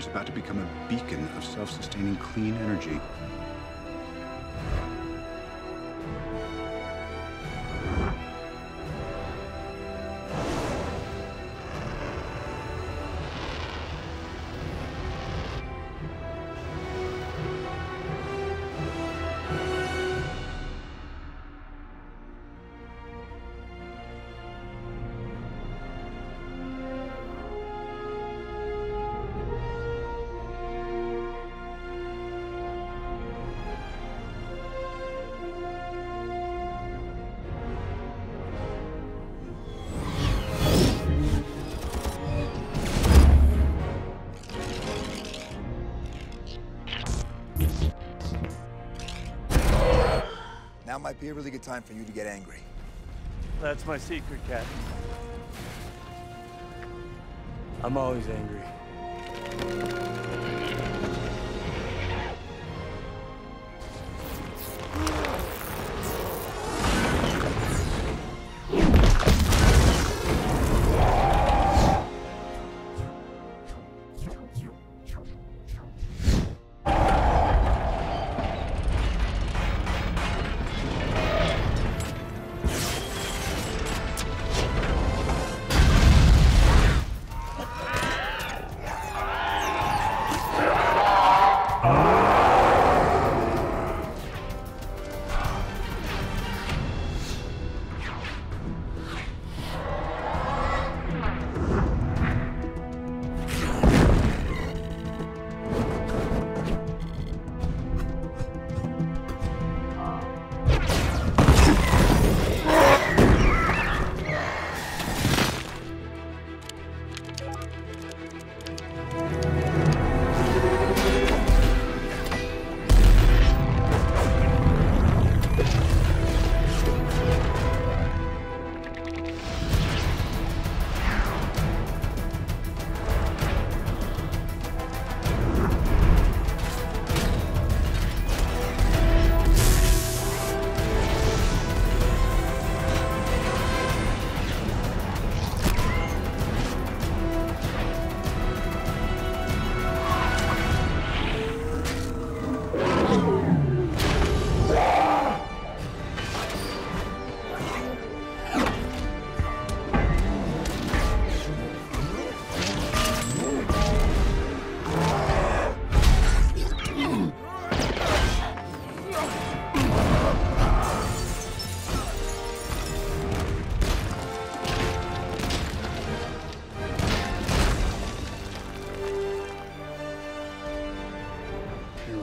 is about to become a beacon of self-sustaining clean energy. Now might be a really good time for you to get angry. That's my secret, Captain. I'm always angry.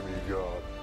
me, God.